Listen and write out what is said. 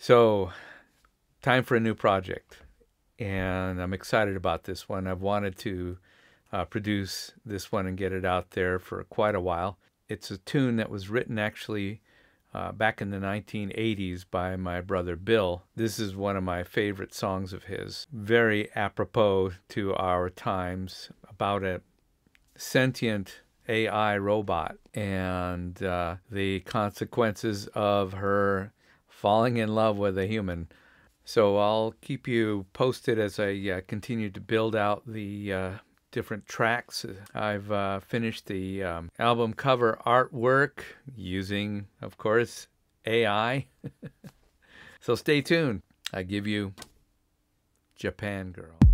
So, time for a new project. And I'm excited about this one. I've wanted to uh, produce this one and get it out there for quite a while. It's a tune that was written actually uh, back in the 1980s by my brother Bill. This is one of my favorite songs of his. Very apropos to our times about a sentient AI robot and uh, the consequences of her falling in love with a human. So I'll keep you posted as I uh, continue to build out the uh, different tracks. I've uh, finished the um, album cover artwork using, of course, AI. so stay tuned. I give you Japan Girl.